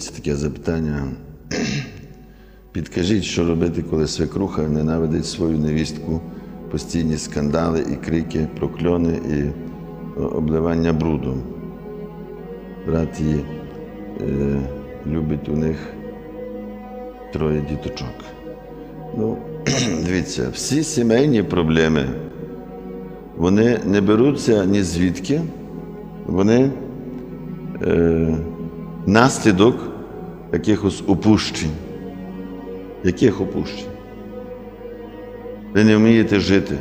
Дивіться, таке запитання. Підкажіть, що робити, коли свекруха ненавидить свою невістку, постійні скандали і крики, прокльони і обливання брудом. Брат її е, любить у них троє діточок. Ну, дивіться, всі сімейні проблеми, вони не беруться ні звідки, вони е, наслідок якихось упущень. Яких опущень? Ви не вмієте жити.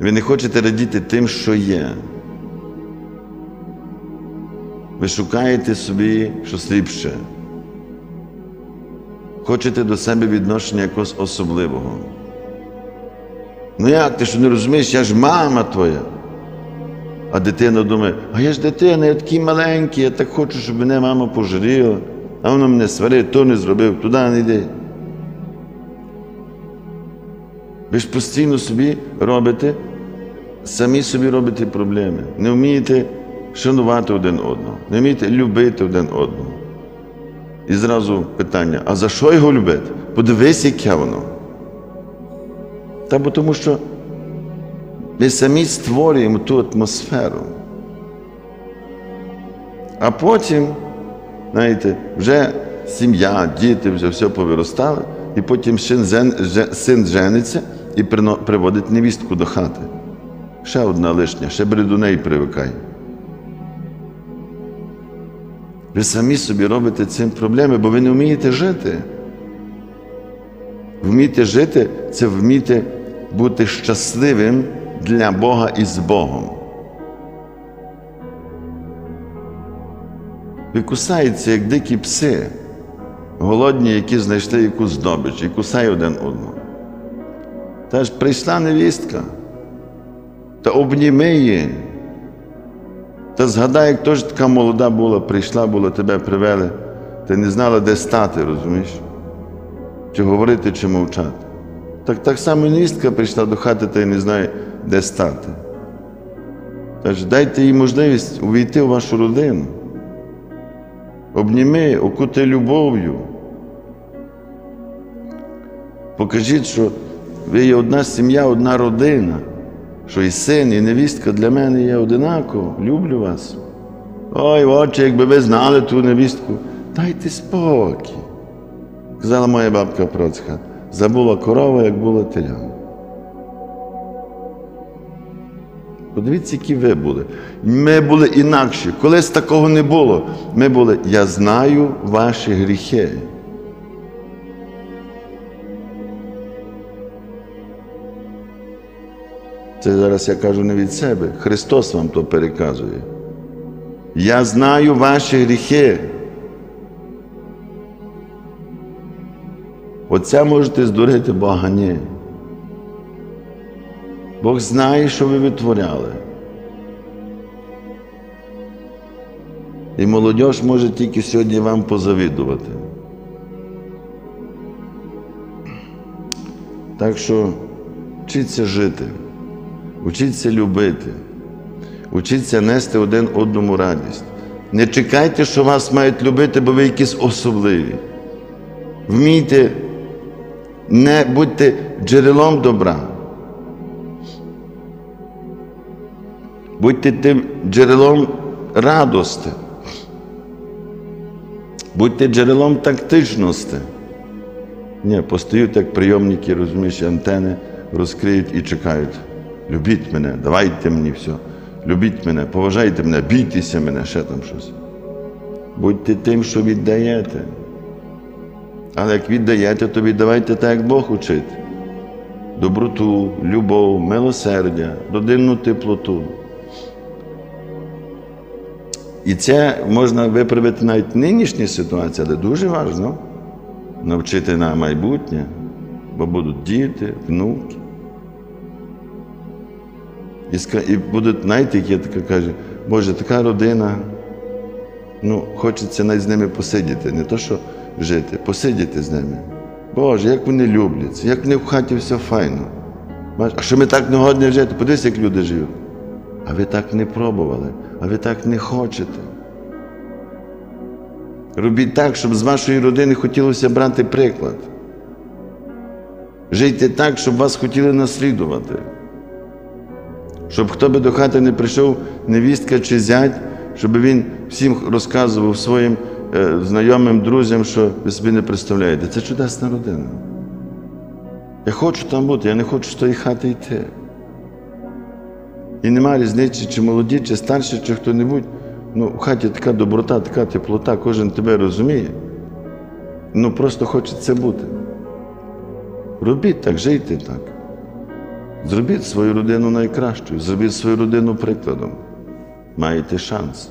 Ви не хочете радіти тим, що є. Ви шукаєте собі щось ліпше. Хочете до себе відношення якогось особливого. Ну як ти що не розумієш, я ж мама твоя. А дитина думає, а я ж дитина, я такий маленький, я так хочу, щоб мене мама пожаліла, а вона мене сварить, то не зробив, туди не йди. Ви ж постійно собі робите, самі собі робите проблеми. Не вмієте шанувати один одного, не вмієте любити один одного. І зразу питання: а за що його любити? Подивись, яке воно. Та бо тому що ми самі створюємо ту атмосферу. А потім, знаєте, вже сім'я, діти вже все повиростали, і потім син жениться і приводить невістку до хати. Ще одна лишня, ще неї привикай. Ви самі собі робите цим проблеми, бо ви не вмієте жити. Вміти жити це вміти бути щасливим для Бога і з Богом. Ви кусаються, як дикі пси, голодні, які знайшли якусь здобич, і кусають один одного. Та ж прийшла невістка, та обніми її. Та згадай, як теж така молода була, прийшла була, тебе привели, ти не знала, де стати, розумієш? Чи говорити, чи мовчати. Так так само невістка прийшла до хати та й не знає, де стати. Тож дайте їй можливість увійти в вашу родину. Обніми, окути любов'ю. Покажіть, що ви є одна сім'я, одна родина, що і син, і невістка для мене є одинаково. Люблю вас. Ой, отче, якби ви знали ту невістку, дайте спокій. Казала моя бабка Процька, забула корова, як була теляна. Подивіться, які ви були. Ми були інакші. Колись такого не було. Ми були, я знаю ваші гріхи. Це зараз я кажу не від себе. Христос вам то переказує. Я знаю ваші гріхи. Оця можете здурити Бога ні. Бог знає, що ви витворяли. І молодь може тільки сьогодні вам позавідувати. Так що вчіться жити, вчіться любити, вчіться нести один одному радість. Не чекайте, що вас мають любити, бо ви якісь особливі. Вмійте, не будьте джерелом добра. Будьте тим джерелом радости, будьте джерелом тактичності. Ні, постають як прийомники, розумієш, антени розкриють і чекають. Любіть мене, давайте мені все. Любіть мене, поважайте мене, бійтеся мене, ще там щось. Будьте тим, що віддаєте. Але як віддаєте, то віддавайте так, як Бог учить. Доброту, любов, милосердя, родинну теплоту. І це можна виправити навіть нинішні ситуації, але дуже важливо навчити на майбутнє, бо будуть діти, внуки. І і будуть, знаєте, як я така кажу, Боже, така родина, ну, хочеться навіть з ними посидіти, не то, що жити, посидіти з ними. Боже, як вони любляться, як вони в хаті все файно. А що ми так не годні жити? Подивись, як люди живуть. А ви так не пробували, а ви так не хочете. Робіть так, щоб з вашої родини хотілося брати приклад. Жийте так, щоб вас хотіли наслідувати. Щоб хто би до хати не прийшов, невістка чи зять, щоб він всім розказував своїм е, знайомим, друзям, що ви собі не представляєте. Це чудесна родина. Я хочу там бути, я не хочу з тої хати йти. І нема різниці, чи молоді, чи старші, чи хто-небудь. Ну, в хаті така доброта, така теплота, кожен тебе розуміє. Ну просто це бути. Робіть так, жийте так. Зробіть свою родину найкращою, зробіть свою родину прикладом. Маєте шанс.